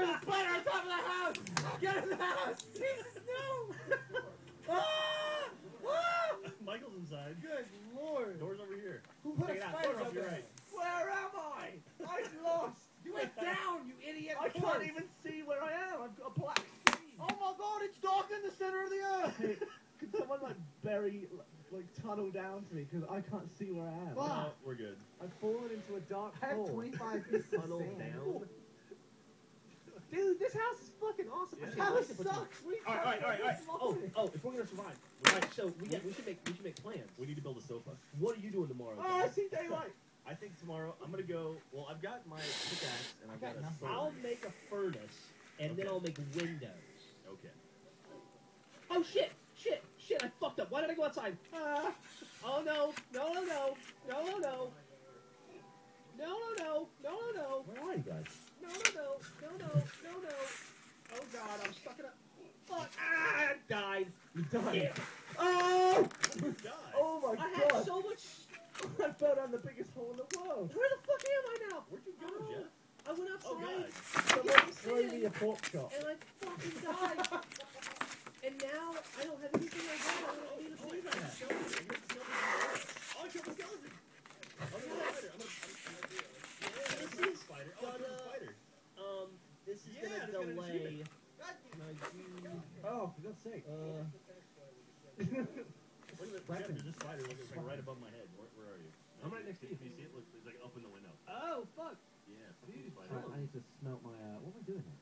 There's a spider on top of the house! Get in the house! Jesus, no! Ah! Ah! Michael's inside. Good lord! Door's over here. Who put Check a spider Door up up your there? right. Where am I? I'm lost. You went down, you idiot! I Of can't even see where I am. I've got a black screen. Oh my god, it's dark in the center of the earth! Hey, Could someone like bury, like tunnel down to me because I can't see where I am. Fuck. No, we're good. I've fallen into a dark I have 25 pieces of Tunnel down. Dude, this house is fucking awesome. Yeah. I This can't house wait to put some- sucks! We All right, all right, all right, all right. Oh, fucking love it. oh, if we're gonna survive, all right. So we get, we should make, we should make plans. We need to build a sofa. What are you doing tomorrow? Oh, I see daylight. I think tomorrow I'm gonna go. Well, I've got my pickaxe and I've I got got a nothing. sword. I'll make a furnace, and then I'll make windows. Okay. Oh shit, shit, shit! I fucked up. Why did I go outside? Ah. Oh no, no, no, no, no, no, no. No, no, no, no, no, no. Where are you guys? No, no, no, no, no, no, no. Oh god, I'm stuck in a. Fuck! Ah, I died. You died. Yeah. Oh! You died. Oh my I had god! so much. I fell down the biggest hole in the world. Where the fuck am I now? Where'd you go, Oh, Jeff? I went Oh outside. Someone throw me a pork chop. and I fucking died. and now I don't have anything I got. I don't need to Oh, save I that. got skeleton. I heard skeleton. Oh, I killed the skeleton. Oh, there's a spider. I'm gonna. I'm gonna do it. Yeah, This there's a spider. Oh, there's a gonna- spider. Um, this is Yeah, gonna it's got an delay. achievement. my due- Oh, for God's sake. Uh, Look at the Jeff, there's a spider looking like right above my head. Where, where are you? I'm right next to you. Do you see it? Look, it's like up in the window. oh fuck. Yeah, fucking Dude. spider. Alright, I need to smelt my. Uh, what am I doing here?